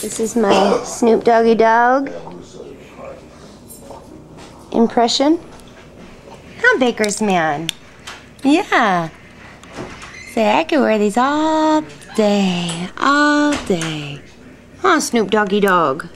This is my Snoop Doggy Dogg impression. Huh, Baker's Man? Yeah. Say, I could wear these all day, all day. Huh, Snoop Doggy Dogg?